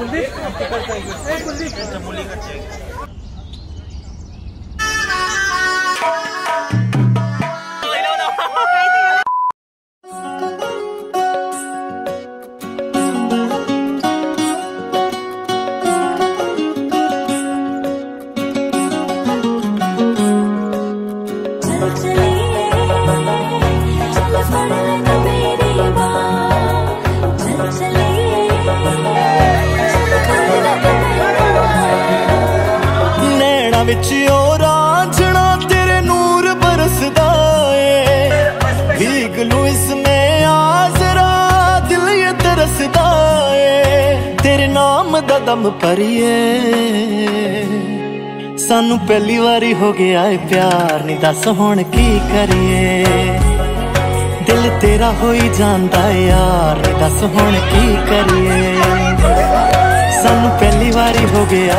चल ਵਿੱਚ ਉਹ ਰਾਂਝਣਾ ਤੇਰੇ ਨੂਰ ਬਰਸਦਾ ਏ। ਭੀਗ ਲੂੰ ਇਸਮੇ ਆ ਜ਼ਰਾ ਦਿਲ ਇਹ ਤਰਸਦਾ ਏ। ਤੇਰੇ ਨਾਮ ਦਾ ਦਮ ਭਰੀਏ। ਸਾਨੂੰ ਪਹਿਲੀ ਵਾਰੀ ਹੋ ਗਿਆ ਏ ਪਿਆਰ ਨਹੀਂ ਦੱਸ ਹੁਣ ਕੀ ਕਰੀਏ। ਦਿਲ ਤੇਰਾ ਹੋਈ ਜਾਂਦਾ ਯਾਰ ਨਹੀਂ ਦੱਸ ਹੁਣ ਕੀ ਕਰੀਏ। सवारी हो गया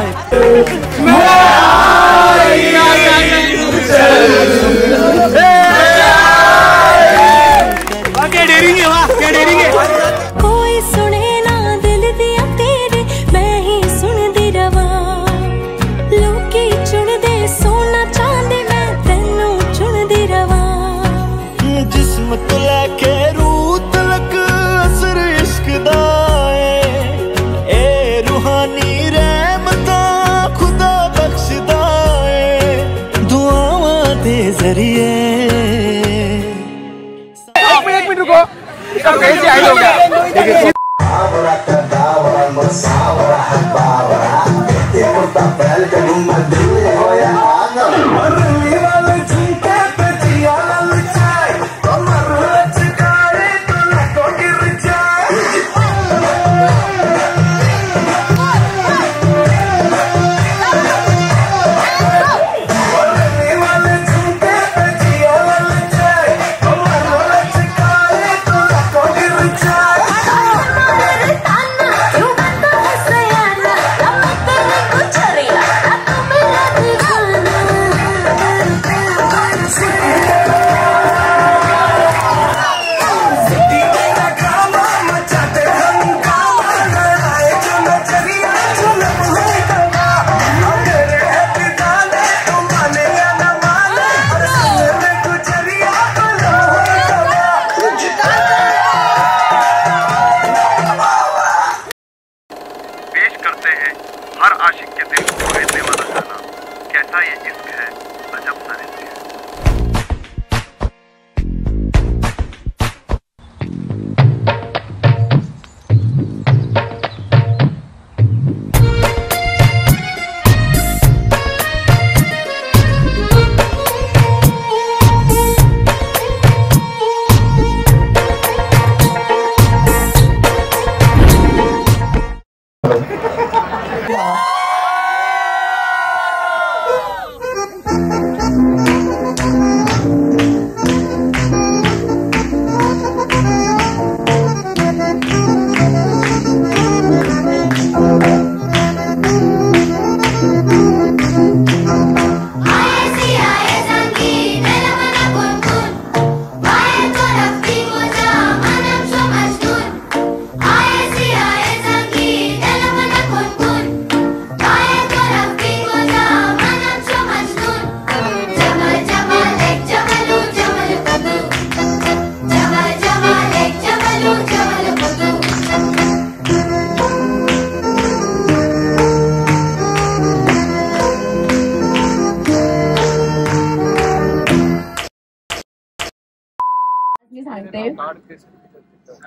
सांगते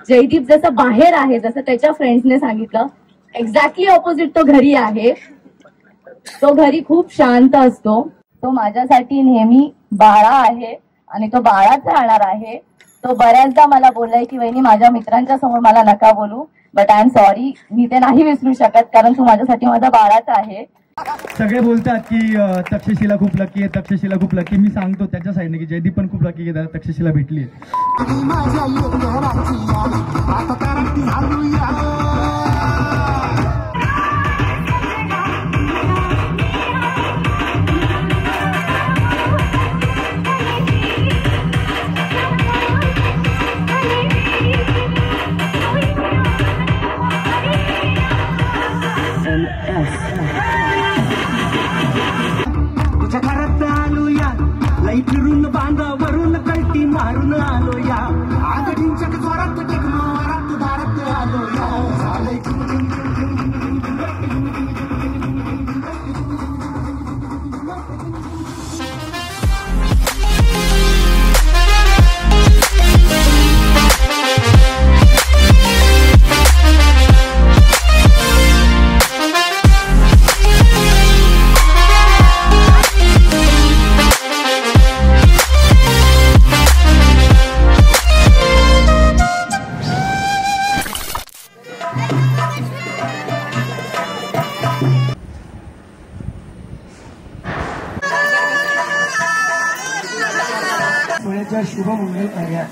जयदीप जसं बाहेर आहे जसं त्याच्या फ्रेंड्सने सांगितलं एक्झॅक्टली ऑपोजिट तो घरी आहे. तो घरी खूप शांत असतो. तो माझ्यासाठी नेहमी बाळा आहे आणि तो बाळाच राहणार आहे. तो बऱ्याचदा मला बोललाय की वहिनी माझ्या मित्रांच्या समोर मला नका बोलू बट आय एम सॉरी मी ते नाही विसरू शकत कारण तू माझ्यासाठी माझा बाळाच आहे. सगे बोलता की तक्षशिला खूब लकी है तक्षशिला खूब लकी मी संगत साइड ने कि जयदीप खूब लकी आहे तक्षशिला भेटली Yes. शुभ मंगल कार्य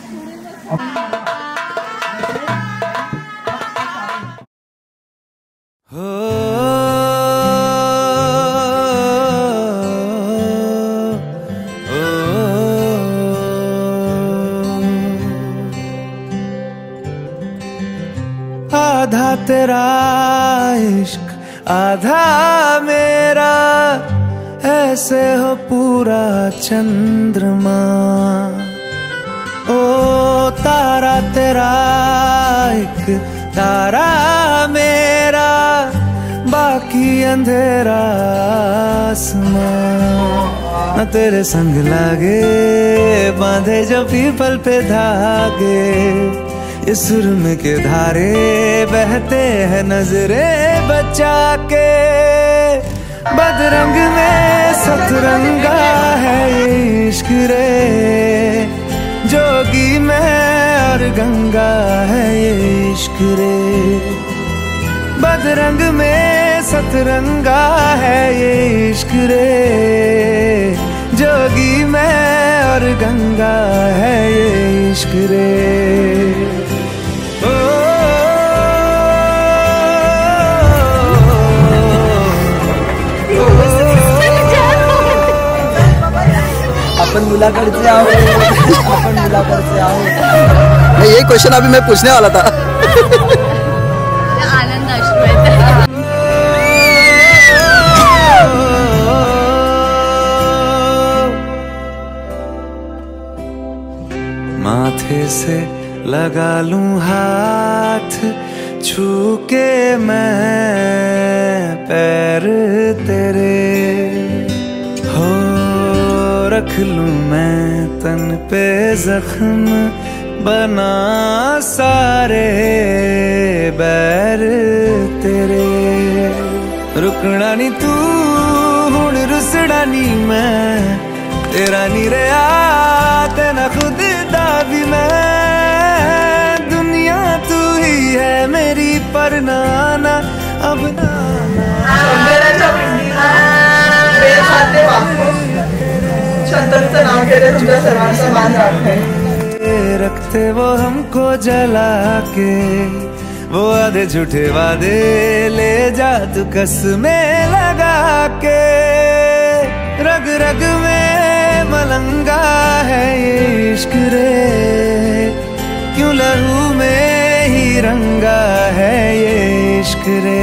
आधा तेरा इश्क आधा मेरा ऐसे हो पूरा चंद्रमा। तारा तेरा एक तारा मेरा, बाकी अंधेरा आसमां। तेरे संग लागे, बांधे जो पीपल पे धागे। ये सुरम के धारे बहते हैं नजरे बचा के बदरंग में सतरंगा है इश्क रे जोगी में और गंगा है ये इश्क रे। बदरंग में सतरंगा है ये इश्क रे। जोगी में और गंगा है ये इश्क रे। मुलाकात से आओ। अपन मुलाकात से आओ। नहीं यही क्वेश्चन अभी मैं पूछने वाला था। आनंद माथे से लगा लूँ हाथ छू के मैं पैर तेरे। रख लूँ मैं तन पे जख्म, बना सारे बैर तेरे। रुकना नी तू हूँ रुसड़ा नी मैं, तेरा नी रहा तेना खुद दा भी मैं। दुनिया तू ही है मेरी पर नाना अब नाना राखते वो हमको जला के, वो आधे झूठे वादे ले जा तू कसमें लगा के। रग रग में मलंगा है ये इश्क रे, क्यों लहू में ही रंगा है ये इश्क रे?